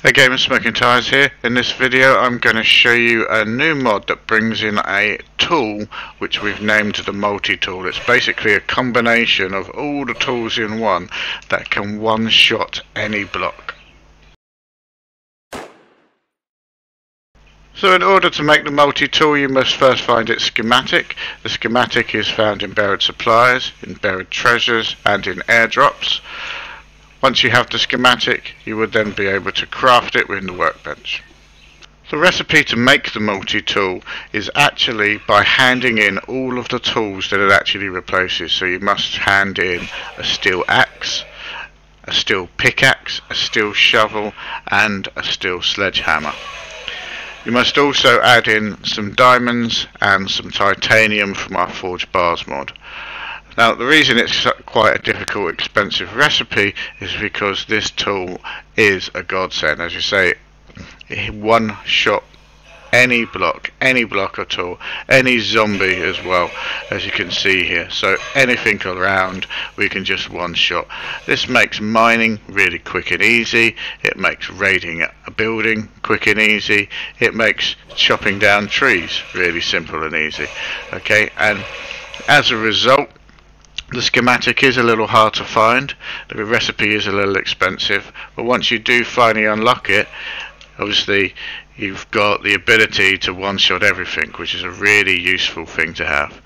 Hey Gamers Smoking Tires here. In this video I'm going to show you a new mod that brings in a tool which we've named the multi-tool. It's basically a combination of all the tools in one that can one-shot any block. So in order to make the multi-tool you must first find its schematic. The schematic is found in Buried Supplies, in Buried Treasures and in Airdrops. Once you have the schematic, you would then be able to craft it within the workbench. The recipe to make the multi-tool is actually by handing in all of the tools that it actually replaces. So you must hand in a steel axe, a steel pickaxe, a steel shovel and a steel sledgehammer. You must also add in some diamonds and some titanium from our Forge Bars mod. Now the reason it's quite a difficult expensive recipe is because this tool is a godsend. As you say one shot any block any block at all any zombie as well as you can see here. So anything around we can just one shot. This makes mining really quick and easy. It makes raiding a building quick and easy. It makes chopping down trees really simple and easy. Okay and as a result the schematic is a little hard to find, the recipe is a little expensive, but once you do finally unlock it, obviously you've got the ability to one-shot everything, which is a really useful thing to have.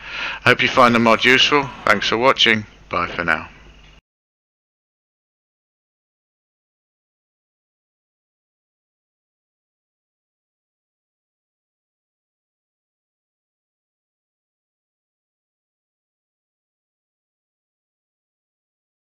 I hope you find the mod useful. Thanks for watching. Bye for now.